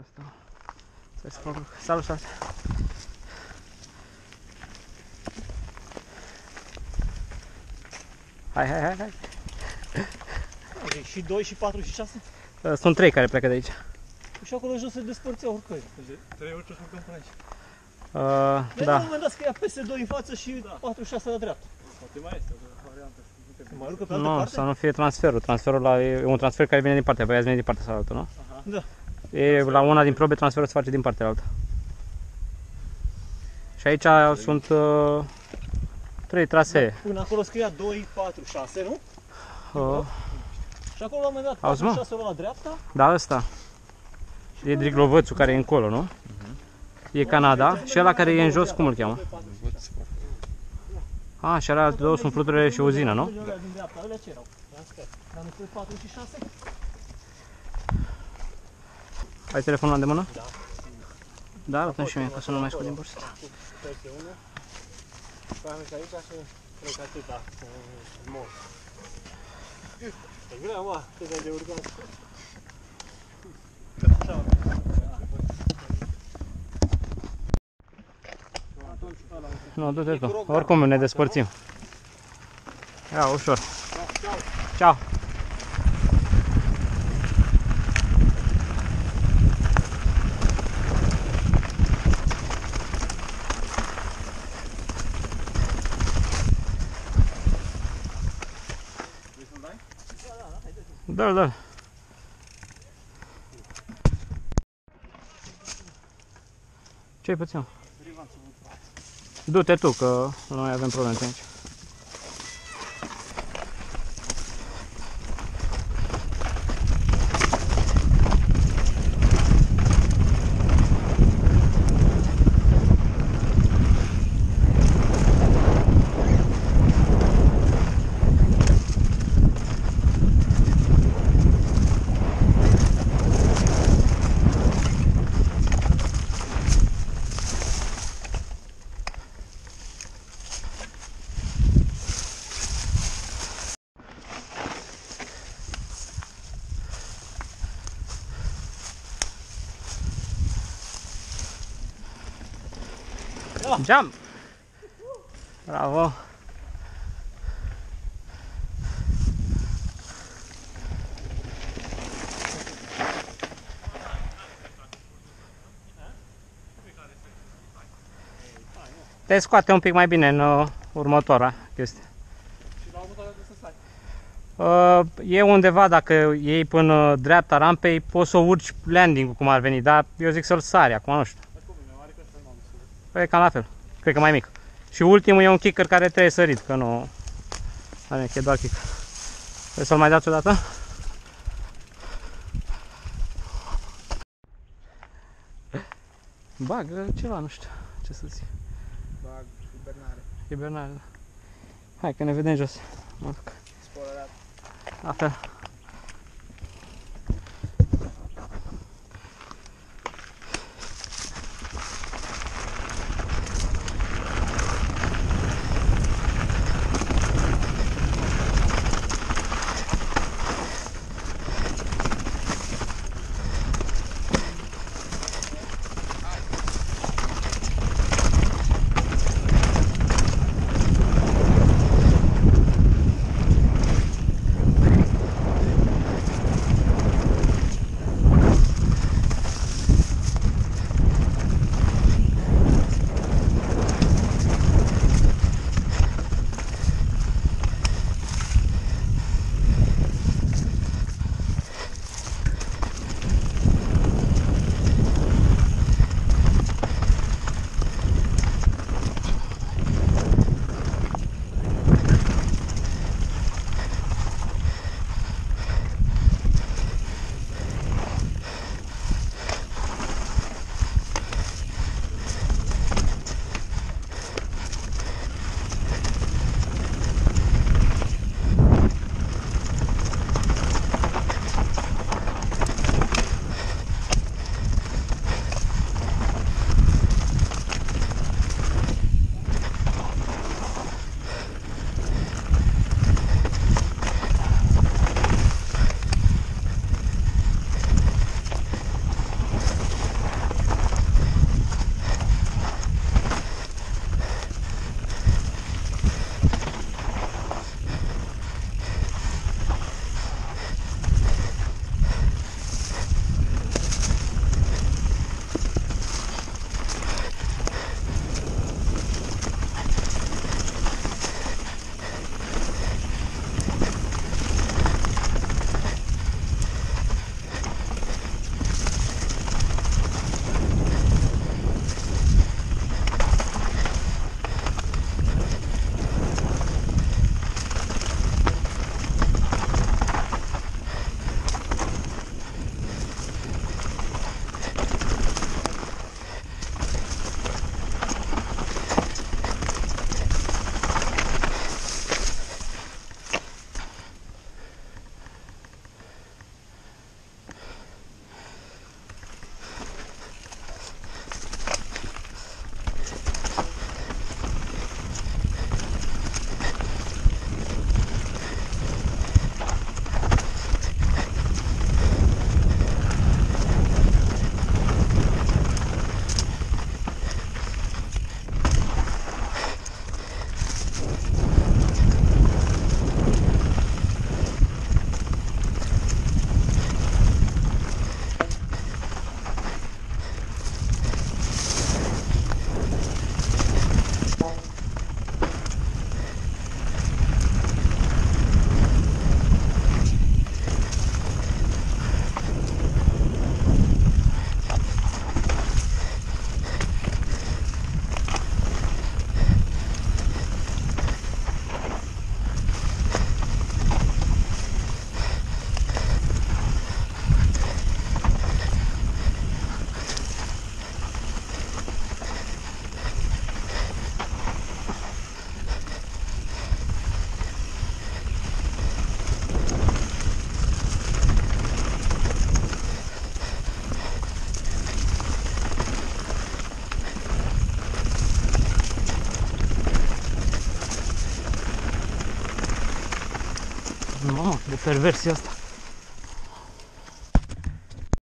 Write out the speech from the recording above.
Asta. Să spun. Salut, salut. Hai, hai, hai, hai. Ok, și 2, și 4, și 6? Uh, Sunt trei care pleacă de aici. Și acolo jos se despărțeau oricăi. Deci 3 ori ce urcăm până aici. Uh, Dar la un da. moment dat scria PS2 în față și 4, 6 la dreapta. Poate mai este o variantă. Se mai urcă pe altă Nu, parte? să nu fie transferul. Transferul la, e un transfer care vine din partea, băiați vine din partea cealaltă, nu? Da. E, la una din probe transferul se face din partea altă. Și aici sunt uh, trei trasee. Până acolo scria 2, 4, 6, nu? Uh, Și acolo la un moment dat Auzi, 4, mă? 6 la dreapta. da, ăsta. E Driglovățul care e încolo, nu? E Canada și ăla care e în jos, cum îl cheamă? A, și alea două sunt fluturile și uzină, nu? Alea din dreapta, alea ce erau? Transfer. Dar nu spui 4 și 6? Ai telefonul la îndemână? Da. Da, atunci și mie, ca să nu mai scot din bursă. PS1. Păi am aici și cred că atâta. Mor. E greu, mă, cât de urcat. Nu, du-te tu. Oricum ne despărțim. Ia, ușor. Ceau. Da, da. Ce-ai puțin? Du-te tu, că noi avem probleme aici. Jump! Bravo! Te scoate un pic mai bine în uh, următoarea chestie. Și la următoarea trebuie să stai. Uh, e undeva, dacă iei până dreapta rampei, poți să urci landing cum ar veni, dar eu zic să-l sari acum, nu știu. Dar cum e, mai mare că ăsta nu am să Păi e cam la fel. Cred că mai mic. Și ultimul e un kicker care trebuie sărit, că nu... Are că e doar kick. Vrei să-l mai dați o dată? Bagă ceva, nu știu ce să zic. Bag, hibernare, Hibernare. da. Hai că ne vedem jos. Mă duc. spolărat. La fel. Mamă, de perversie asta.